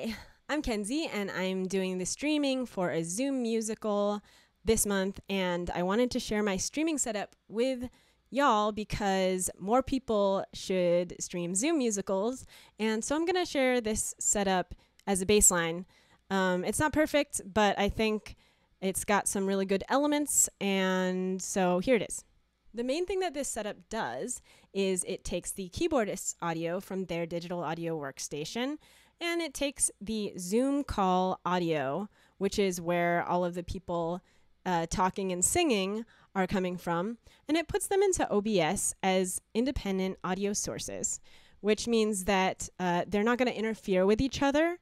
Hi, I'm Kenzie, and I'm doing the streaming for a Zoom musical this month. And I wanted to share my streaming setup with y'all because more people should stream Zoom musicals. And so I'm going to share this setup as a baseline. Um, it's not perfect, but I think it's got some really good elements. And so here it is. The main thing that this setup does is it takes the keyboardist's audio from their digital audio workstation and it takes the Zoom call audio, which is where all of the people uh, talking and singing are coming from, and it puts them into OBS as independent audio sources, which means that uh, they're not going to interfere with each other,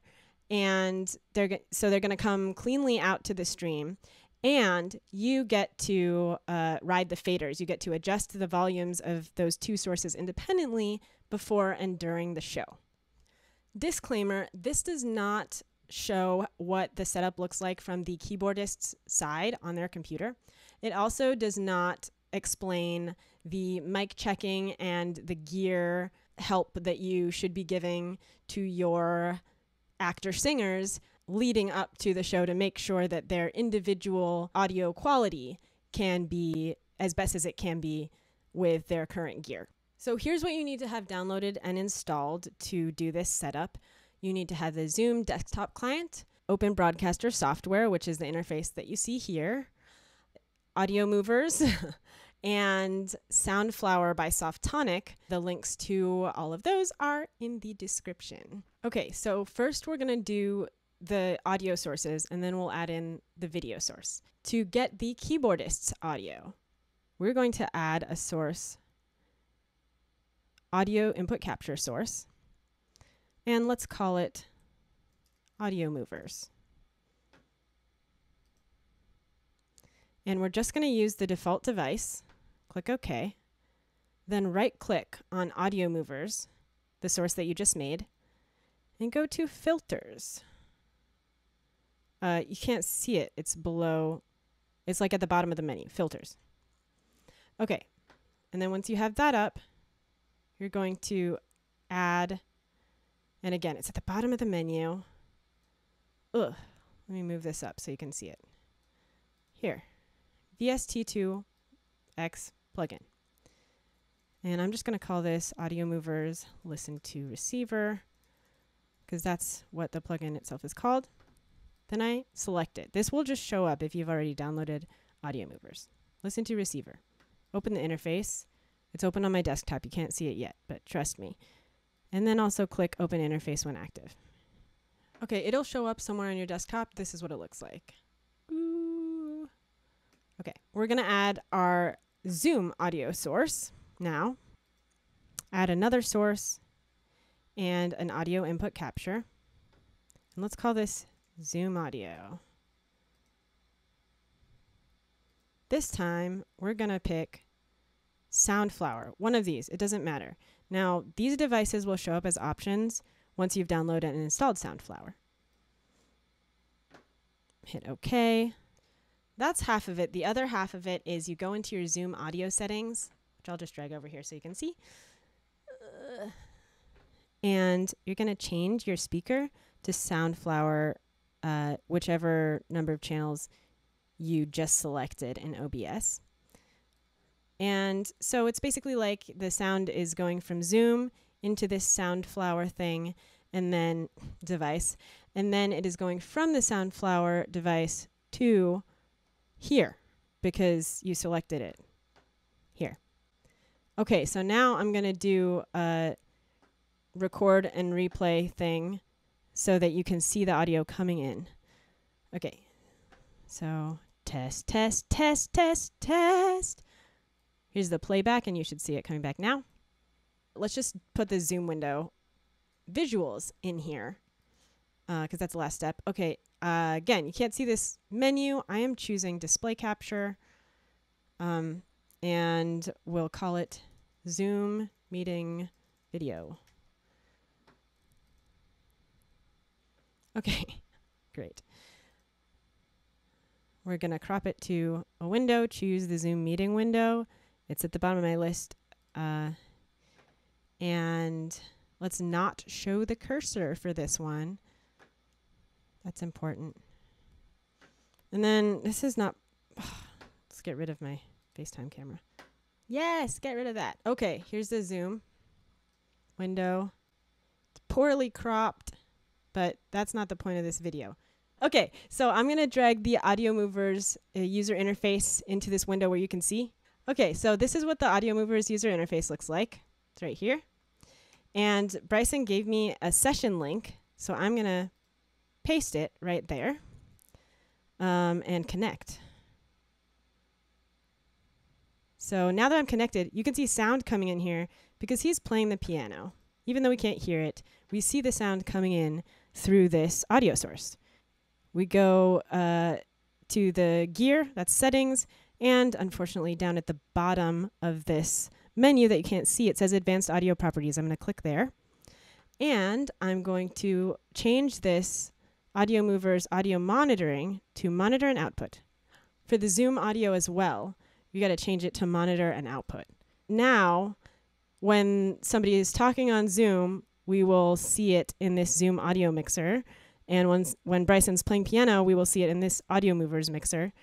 and they're so they're going to come cleanly out to the stream. And you get to uh, ride the faders. You get to adjust the volumes of those two sources independently before and during the show. Disclaimer this does not show what the setup looks like from the keyboardist's side on their computer. It also does not explain the mic checking and the gear help that you should be giving to your actor singers leading up to the show to make sure that their individual audio quality can be as best as it can be with their current gear. So here's what you need to have downloaded and installed to do this setup. You need to have the Zoom desktop client, Open Broadcaster software, which is the interface that you see here, Audiomovers, and Soundflower by Softonic. The links to all of those are in the description. Okay, so first we're going to do the audio sources and then we'll add in the video source. To get the keyboardist's audio, we're going to add a source audio input capture source. And let's call it Audiomovers. And we're just going to use the default device. Click OK. Then right click on Audiomovers, the source that you just made, and go to filters. Uh, you can't see it. It's below. It's like at the bottom of the menu, filters. Okay. And then once you have that up, you're going to add, and again, it's at the bottom of the menu. Ugh, let me move this up so you can see it. Here, VST2X plugin. And I'm just going to call this Audiomovers Listen to Receiver because that's what the plugin itself is called. Then I select it. This will just show up if you've already downloaded Audiomovers. Listen to Receiver. Open the interface it's open on my desktop. You can't see it yet, but trust me. And then also click Open Interface when active. Okay, it'll show up somewhere on your desktop. This is what it looks like. Ooh. Okay, we're going to add our Zoom audio source now. Add another source and an audio input capture. And let's call this Zoom audio. This time, we're going to pick Soundflower, one of these, it doesn't matter. Now, these devices will show up as options once you've downloaded and installed Soundflower. Hit OK. That's half of it. The other half of it is you go into your Zoom audio settings, which I'll just drag over here so you can see. And you're going to change your speaker to Soundflower, uh, whichever number of channels you just selected in OBS. And so it's basically like the sound is going from Zoom into this Soundflower thing and then device. And then it is going from the Soundflower device to here because you selected it here. Okay, so now I'm going to do a record and replay thing so that you can see the audio coming in. Okay, so test, test, test, test, test. Here's the playback, and you should see it coming back now. Let's just put the zoom window visuals in here because uh, that's the last step. Okay, uh, again, you can't see this menu. I am choosing display capture, um, and we'll call it Zoom meeting video. Okay, great. We're going to crop it to a window, choose the Zoom meeting window, it's at the bottom of my list. Uh, and let's not show the cursor for this one. That's important. And then this is not. let's get rid of my FaceTime camera. Yes, get rid of that. Okay, here's the zoom window. It's poorly cropped, but that's not the point of this video. Okay, so I'm going to drag the Audiomovers uh, user interface into this window where you can see. Okay, so this is what the Audiomovers user interface looks like. It's right here. And Bryson gave me a session link, so I'm going to paste it right there um, and connect. So now that I'm connected, you can see sound coming in here because he's playing the piano. Even though we can't hear it, we see the sound coming in through this audio source. We go uh, to the gear, that's settings, and unfortunately down at the bottom of this menu that you can't see, it says advanced audio properties. I'm going to click there. And I'm going to change this Audiomovers audio monitoring to monitor and output. For the Zoom audio as well, you got to change it to monitor and output. Now, when somebody is talking on Zoom, we will see it in this Zoom audio mixer. And when, when Bryson's playing piano, we will see it in this Audiomovers mixer.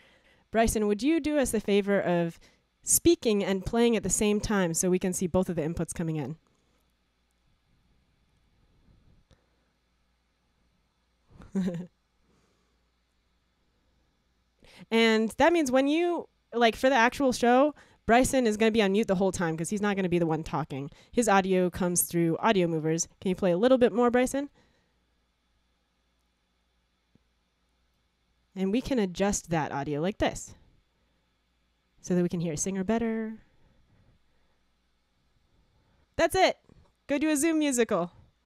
Bryson, would you do us the favor of speaking and playing at the same time so we can see both of the inputs coming in? and that means when you like for the actual show, Bryson is going to be on mute the whole time because he's not going to be the one talking. His audio comes through Audiomovers. Can you play a little bit more, Bryson? And we can adjust that audio like this so that we can hear a singer better. That's it. Go do a Zoom musical.